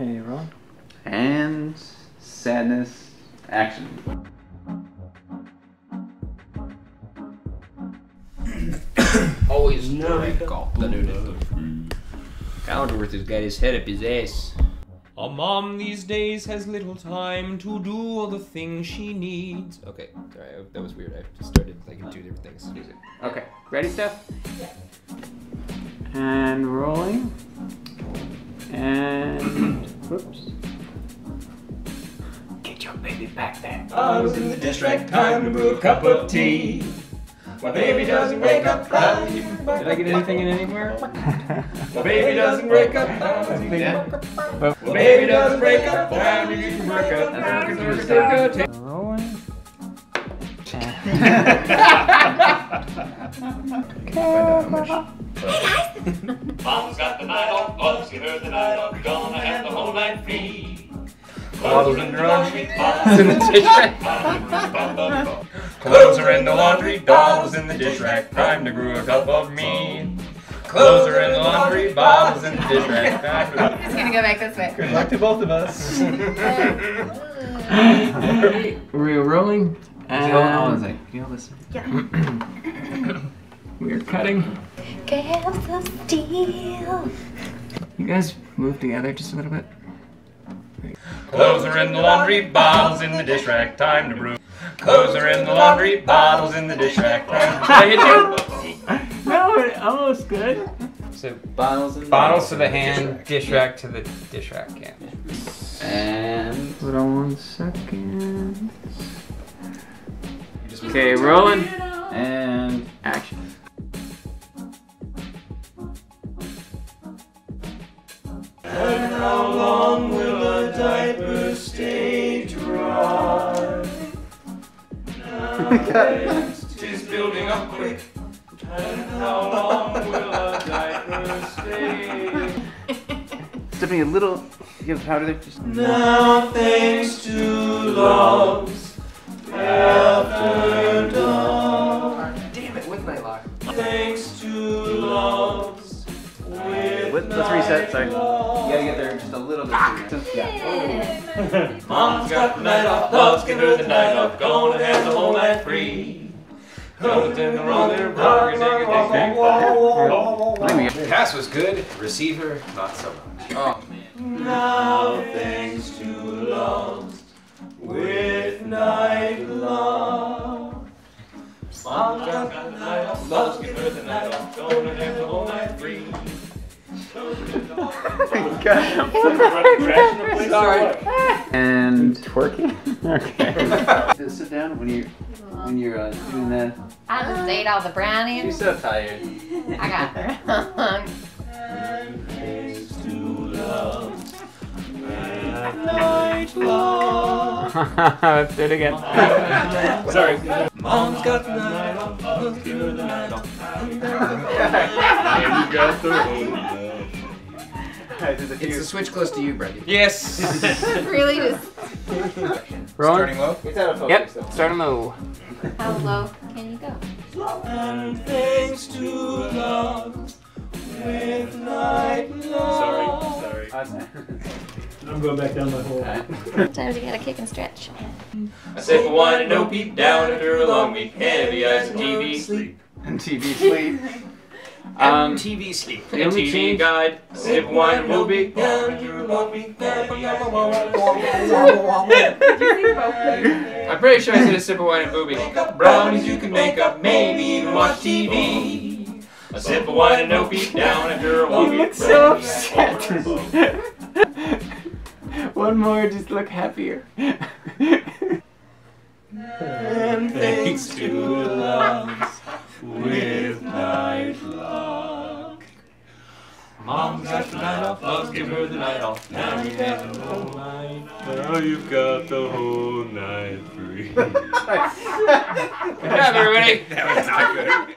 Hey, roll. And sadness action. Always drink off the noodle. Counterworth has got his head up his ass. A mom these days has little time to do all the things she needs. Okay, sorry, that was weird. I just started like two different things. Okay, ready, Steph? And rolling. I was in the dish rack, time to brew a cup of tea. My baby doesn't wake up. Did I get anything in anywhere? My baby doesn't wake up. My baby doesn't wake up. Time to get to work up. Work it, work it, work it. Rolling. Mom's got the night off, bugs get her the night off. Gonna have the whole night free. Clothes in the laundry, in the dish rack. Clothes are in the laundry, dolls in the dish rack. Time to brew a cup of me. Clothes are in the laundry, bottles in the dish rack. Time to Just gonna go back this way. Good luck to both of us. We're rolling. And Oh, was like, you know, listen. We're cutting. Gales of steel. You guys move together just a little bit. Clothes are in the laundry, bottles in the dish rack. Time to brew. Clothes are in the laundry, bottles in the dish rack. Time to I hit you. No, almost good. So Bottles in bottles to the hand, dish rack to the dish rack can. And hold on one second. Okay, rolling. And stay dry? Tis building up quick. And how long will a diaper stay? Stephanie, a little. You have powder there. Just. Now thanks to Luvs Let. Sorry. You gotta get there just a little bit. sooner. Yeah. Mom's got the night off, Luvs give her the night off, gonna have the whole night free. Comes the wrong there, rock, ding, ding, I think we Pass was good. Receiver, not so much. Oh man. Now thanks to love with night love. Mom's got the night off, Luvs give her the night off, gonna have the whole night free. Sorry. And Twerking? okay. sit down when you when you're uh, doing that. I just ate all the brownies. You're so tired. I got there. Thanks to love with night love. Let's do it again. Sorry. Mom's got the night off, Luvs give her the night off. And you got the whole night. It's the switch close to you, Brendan. Yes. really just Rolling. low. It's out of focus. Yep. though. Starting low. how low can you go? And thanks to love with night love. Sorry, sorry. I'm going back down my hole. Sometimes you gotta kick and stretch. I sip of wine and no peep down after a long week. Heavy eyes and TV sleep. And TV sleep. Um, TV sleep. the only TV change. guide. Sip of wine and no peep down after a long week. Heavy eyes I'm pretty sure I said a sip of wine and booby. Make brownies you can make up, maybe even watch TV. A sip of wine and no peep down after a long You look so upset. One more, just look happier. And thanks to Luvs got the night off, Luvs give her the night off. Now you have the whole night. Now oh, you've got the whole night free. Good job, everybody. that was not good.